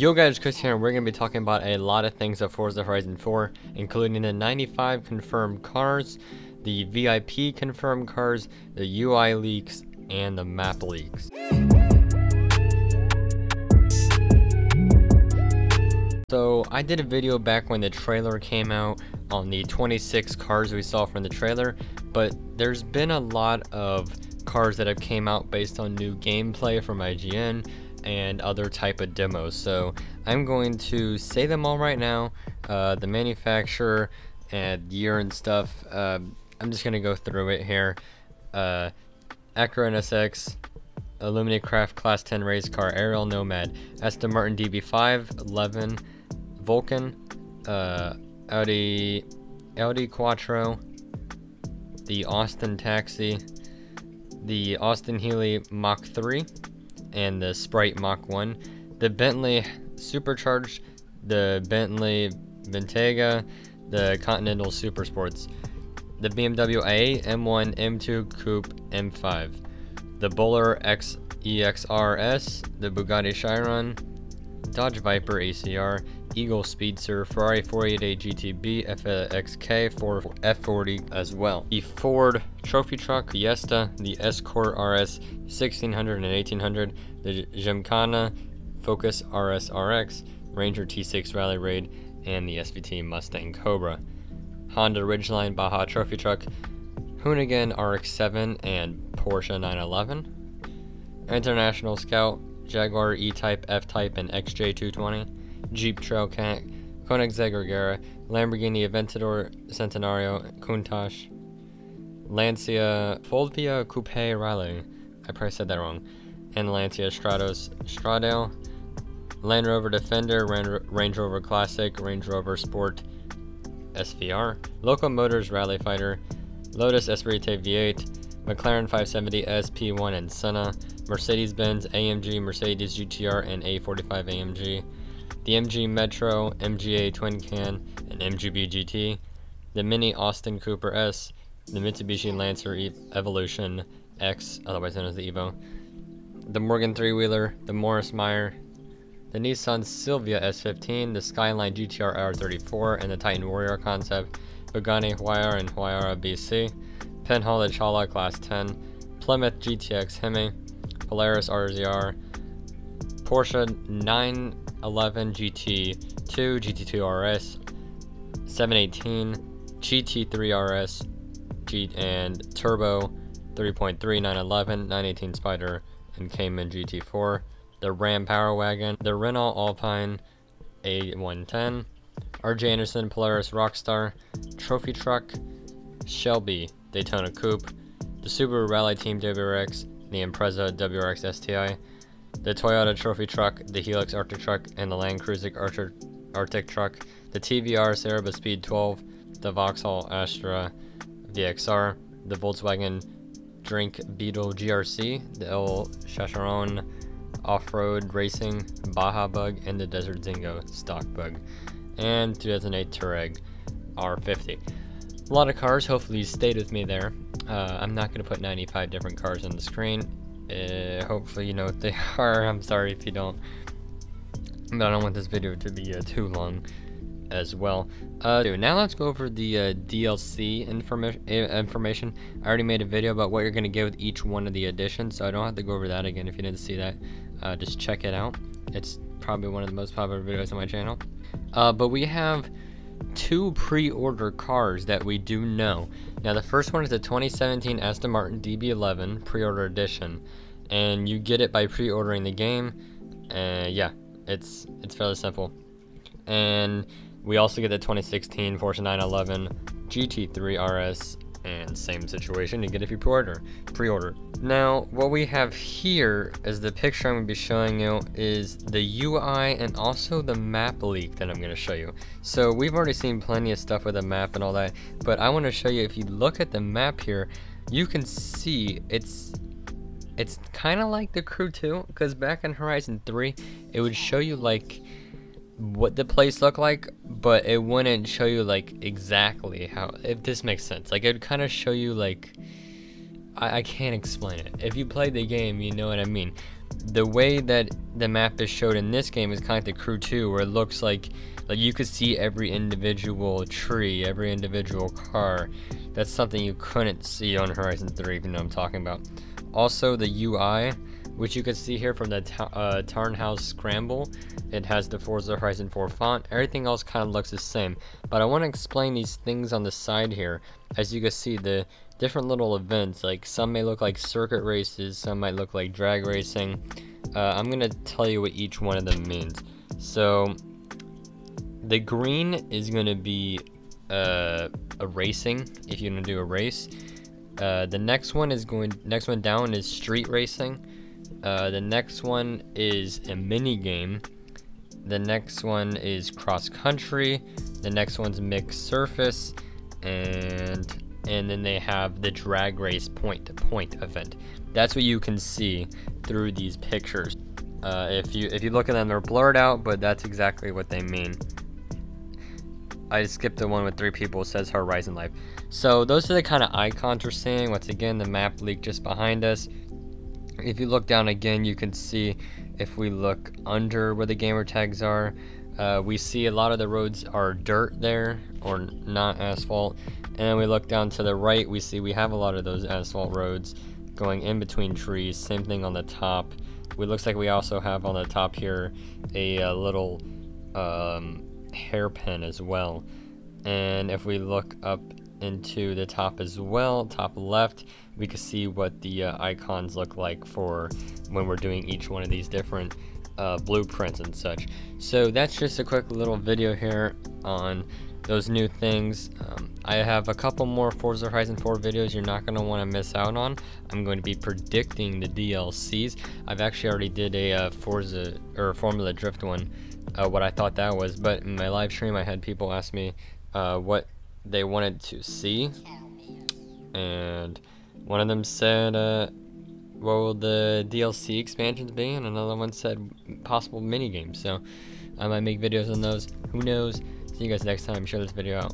Yo guys, Chris here, and we're going to be talking about a lot of things of Forza Horizon 4, including the 95 confirmed cars, the VIP confirmed cars, the UI leaks, and the map leaks. So I did a video back when the trailer came out on the 26 cars we saw from the trailer, but there's been a lot of cars that have came out based on new gameplay from IGN and other type of demos. So I'm going to say them all right now, uh, the manufacturer and year and stuff. Uh, I'm just gonna go through it here. Uh, Acura NSX, Alumi Craft Class 10 race car, Ariel Nomad, Aston Martin DB5, 11, Vulcan, uh, Audi, Audi Quattro, the Austin Taxi, the Austin Healey Mach 3, and the Sprite Mach 1. The Bentley Supercharged, the Bentley Bentayga, the Continental Super Sports, the BMW A, M1, M2 Coupe, M5, the Bowler X EXRS, the Bugatti Chiron, Dodge Viper ACR, Eagle Speedster, Ferrari 488 GTB, FXK, Ford F40 as well. The Ford Trophy Truck, Fiesta, the Escort RS 1600 and 1800, the Gymkhana Focus RS RX, Ranger T6 Rally Raid, and the SVT Mustang Cobra. Honda Ridgeline Baja Trophy Truck, Hoonigan RX-7, and Porsche 911. International Scout, Jaguar E-Type, F-Type, and XJ220. Jeep Trailcat, Koenigsegg Regera, Lamborghini Aventador Centenario, Countach, Lancia Fulvia Coupe Rally, I probably said that wrong, and Lancia Stratos Stradale, Land Rover Defender, Range Rover Classic, Range Rover Sport SVR, Local Motors Rally Fighter, Lotus Esprit V8, McLaren 570 SP1 and Senna, Mercedes-Benz AMG, Mercedes GTR, and A45 AMG, the MG Metro, MGA Twin Cam, and MGB GT, the Mini Austin Cooper S, the Mitsubishi Lancer e Evolution X, otherwise known as the Evo, the Morgan three-wheeler, the Morris Meyer, the Nissan Silvia S15, the Skyline GTR R34, and the Titan Warrior concept, Pagani Huayra and Huayra BC, Penhall Cholla Class 10, Plymouth GTX Hemi, Polaris RZR, Porsche 911 GT2, GT2 RS, 718, GT3 RS, G and Turbo 3.3, 911, 918 Spider, and Cayman GT4, the Ram Power Wagon, the Renault Alpine A110, RJ Anderson Polaris Rockstar, Trophy Truck, Shelby Daytona Coupe, the Subaru Rally Team WRX, the Impreza WRX STI, the Toyota Trophy Truck, the Hilux Arctic Truck, and the Land Cruiser Archer Arctic Truck, the TVR Cerbera Speed 12, the Vauxhall Astra VXR, the Volkswagen Drink Beetle GRC, the El Chachron Off-Road Racing Baja Bug, and the Desert Zingo Stock Bug, and 2008 Touareg R50. A lot of cars, hopefully you stayed with me there. Uh, I'm not going to put 95 different cars on the screen. Uh, hopefully you know what they are. I'm sorry if you don't. But I don't want this video to be uh, too long as well. Uh, now let's go over the uh, DLC informa information. I already made a video about what you're going to get with each one of the editions, so I don't have to go over that again. If you didn't see that, uh, just check it out. It's probably one of the most popular videos on my channel. Uh, but we have two pre-order cars that we do know. Now the first one is the 2017 Aston Martin DB11 pre-order edition and you get it by pre-ordering the game and yeah it's it's fairly simple and we also get the 2016 Porsche 911 GT3 RS and same situation you get if you pre-order pre-order. Now what we have here is the picture i'm going to be showing you is the ui and also the map leak that i'm going to show you. So we've already seen plenty of stuff with the map and all that but i want to show you if you look at the map here you can see it's it's kind of like the crew 2 because back in horizon 3 it would show you like what the place looked like, but it wouldn't show you like exactly how. If this makes sense, like it would kind of show you like. I, I can't explain it. If you played the game, you know what I mean. the way that the map is showed in this game is kind of like the Crew 2, where it looks like like you could see every individual tree, every individual car. That's something you couldn't see on Horizon 3, even though I'm talking about. Also, the UI, which you can see here from the uh, Tarnhouse Scramble, it has the Forza Horizon 4 font. Everything else kind of looks the same. But I want to explain these things on the side here. As you can see, the different little events, like some may look like circuit races, some might look like drag racing. Uh, I'm going to tell you what each one of them means. So, the green is going to be uh, a racing, if you're going to do a race. Uh, the next one is going, next one down is street racing. Uh, the next one is a mini game. The next one is cross country. The next one's mixed surface, and and then they have the drag race point to point event. That's what you can see through these pictures. Uh, if you if you look at them, they're blurred out, but that's exactly what they mean. I skipped the one with three people. Says Horizon Life. So those are the kind of icons we're seeing. Once again, the map leak just behind us. If you look down again, you can see if we look under where the gamer tags are, uh, we see a lot of the roads are dirt there or not asphalt. And then we look down to the right, we see we have a lot of those asphalt roads going in between trees. Same thing on the top. It looks like we also have on the top here a, a little um, hairpin as well. And if we look up into the top as well, top left, we can see what the uh, icons look like for when we're doing each one of these different uh, blueprints and such. So that's just a quick little video here on those new things. Um, I have a couple more Forza Horizon 4 videos you're not going to want to miss out on. I'm going to be predicting the DLCs. I've actually already did a uh, Forza or Formula Drift one, uh, what I thought that was, but in my live stream I had people ask me uh, what they wanted to see. And one of them said, uh, what will the DLC expansions be? And another one said possible mini games. So I might make videos on those. Who knows? See you guys next time. Share this video out.